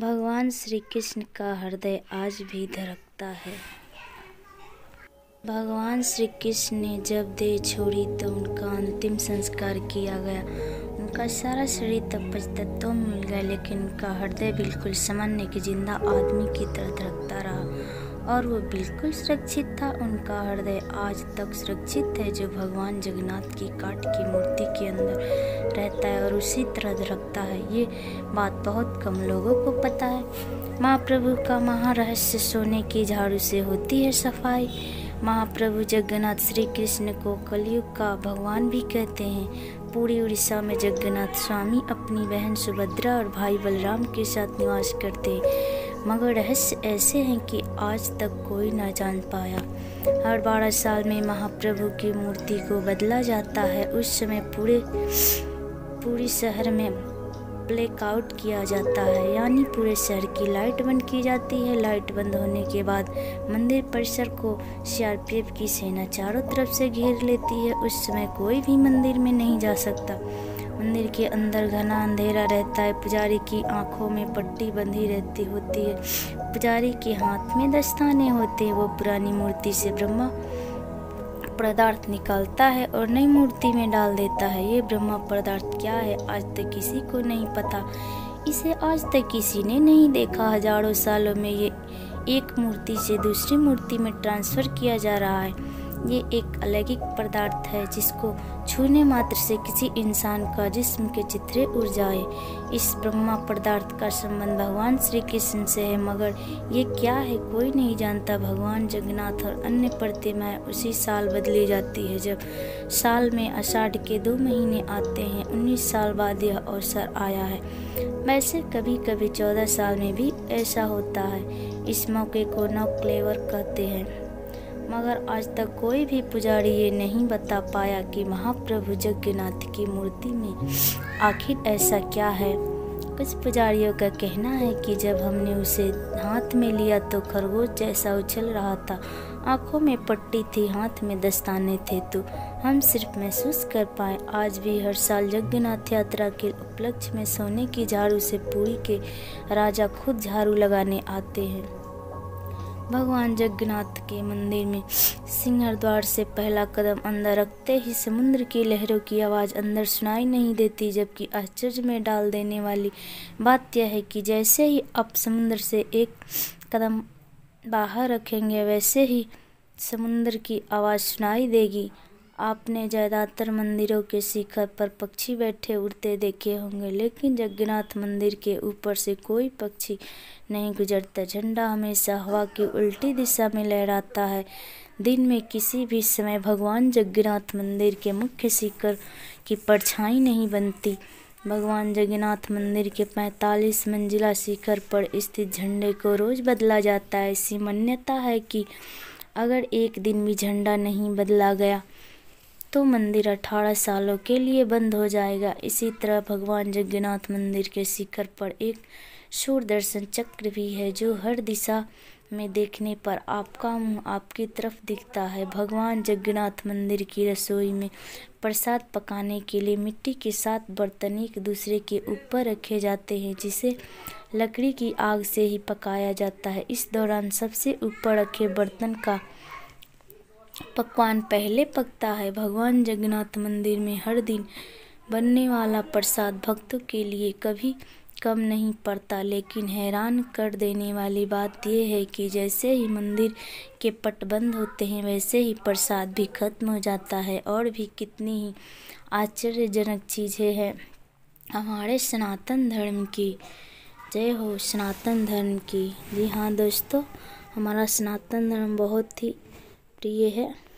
भगवान श्री कृष्ण का हृदय आज भी धड़कता है। भगवान श्री कृष्ण ने जब देह छोड़ी तो उनका अंतिम संस्कार किया गया। उनका सारा शरीर तब तत्वों मिल गया, लेकिन उनका हृदय बिल्कुल सामान्य के ज़िंदा आदमी की तरह धड़कता रहा। और वो बिल्कुल सुरक्षित था। उनका हृदय आज तक सुरक्षित है जो भगवान जगन्नाथ की काट की मूर्ति के अंदर रहता है और उसी तरह रखता है। ये बात बहुत कम लोगों को पता है। महाप्रभु का महारहस्य सोने की झाड़ू से होती है सफ़ाई। महाप्रभु जगन्नाथ श्री कृष्ण को कलयुग का भगवान भी कहते हैं। पूरी उड़ीसा में जगन्नाथ स्वामी अपनी बहन सुभद्रा और भाई बलराम के साथ निवास करते मगर रहस्य ऐसे हैं कि आज तक कोई ना जान पाया। हर बारह साल में महाप्रभु की मूर्ति को बदला जाता है। उस समय पूरे, पूरी शहर में ब्लैक आउट किया जाता है। यानी पूरे शहर की लाइट बंद की जाती है। लाइट बंद होने के बाद मंदिर परिसर को सीआरपीएफ की सेना चारों तरफ़ से घेर लेती है। उस समय कोई भी मंदिर में नहीं जा सकता। मंदिर के अंदर घना अंधेरा रहता है। पुजारी की आँखों में पट्टी बंधी रहती होती है। पुजारी के हाथ में दस्ताने होते हैं। वो पुरानी मूर्ति से ब्रह्मा पदार्थ निकालता है और नई मूर्ति में डाल देता है। ये ब्रह्मा पदार्थ क्या है? आज तक किसी को नहीं पता। इसे आज तक किसी ने नहीं देखा। हज़ारों सालों में ये एक मूर्ति से दूसरी मूर्ति में ट्रांसफ़र किया जा रहा है। ये एक अलैगिक पदार्थ है जिसको छूने मात्र से किसी इंसान का जिस्म के चित्रे उड़ जाए। इस ब्रह्मा पदार्थ का संबंध भगवान श्री कृष्ण से है, मगर ये क्या है कोई नहीं जानता। भगवान जगन्नाथ और अन्य प्रतिमाएँ उसी साल बदली जाती है, जब साल में अषाढ़ के दो महीने आते हैं, उन्नीस साल बाद यह अवसर आया है। वैसे कभी कभी चौदह साल में भी ऐसा होता है। इस मौके को नौ क्लेवर कहते हैं। मगर आज तक कोई भी पुजारी ये नहीं बता पाया कि महाप्रभु जगन्नाथ की मूर्ति में आखिर ऐसा क्या है। कुछ पुजारियों का कहना है कि जब हमने उसे हाथ में लिया तो खरगोश जैसा उछल रहा था। आँखों में पट्टी थी, हाथ में दस्ताने थे तो हम सिर्फ़ महसूस कर पाए, आज भी हर साल जगन्नाथ यात्रा के उपलक्ष्य में सोने की झाड़ू से पूरी के राजा खुद झाड़ू लगाने आते हैं। भगवान जगन्नाथ के मंदिर में सिंह द्वार से पहला कदम अंदर रखते ही समुद्र की लहरों की आवाज़ अंदर सुनाई नहीं देती, जबकि आश्चर्य में डाल देने वाली बात यह है कि जैसे ही आप समुद्र से एक कदम बाहर रखेंगे, वैसे ही समुद्र की आवाज़ सुनाई देगी। आपने ज़्यादातर मंदिरों के शिखर पर पक्षी बैठे उड़ते देखे होंगे, लेकिन जगन्नाथ मंदिर के ऊपर से कोई पक्षी नहीं गुजरता। झंडा हमेशा हवा की उल्टी दिशा में लहराता है। दिन में किसी भी समय भगवान जगन्नाथ मंदिर के मुख्य शिखर की परछाई नहीं बनती। भगवान जगन्नाथ मंदिर के 45 मंजिला शिखर पर स्थित झंडे को रोज़ बदला जाता है। ऐसी मान्यता है कि अगर एक दिन भी झंडा नहीं बदला गया तो मंदिर अठारह सालों के लिए बंद हो जाएगा। इसी तरह भगवान जगन्नाथ मंदिर के शिखर पर एक सूर्यदर्शन चक्र भी है जो हर दिशा में देखने पर आपका मुँह आपकी तरफ़ दिखता है। भगवान जगन्नाथ मंदिर की रसोई में प्रसाद पकाने के लिए मिट्टी के साथ बर्तन एक दूसरे के ऊपर रखे जाते हैं, जिसे लकड़ी की आग से ही पकाया जाता है। इस दौरान सबसे ऊपर रखे बर्तन का पकवान पहले पकता है। भगवान जगन्नाथ मंदिर में हर दिन बनने वाला प्रसाद भक्तों के लिए कभी कम नहीं पड़ता, लेकिन हैरान कर देने वाली बात यह है कि जैसे ही मंदिर के पट बंद होते हैं, वैसे ही प्रसाद भी खत्म हो जाता है। और भी कितनी ही आश्चर्यजनक चीज़ें हैं। हमारे सनातन धर्म की, जय हो सनातन धर्म की। जी हाँ दोस्तों, हमारा सनातन धर्म बहुत ही प्रिय है।